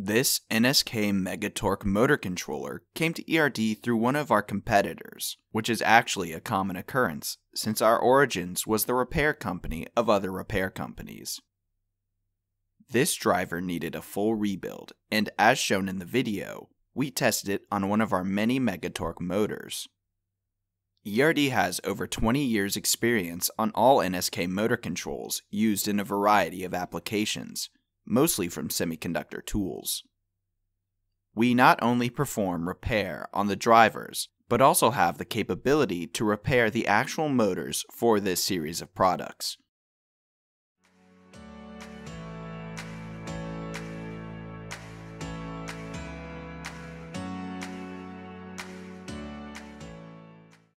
This NSK Megatorque motor controller came to ERD through one of our competitors, which is actually a common occurrence since our origins was the repair company of other repair companies. This driver needed a full rebuild, and as shown in the video, we tested it on one of our many Megatorque motors. ERD has over 20 years experience on all NSK motor controls used in a variety of applications, mostly from semiconductor tools. We not only perform repair on the drivers, but also have the capability to repair the actual motors for this series of products.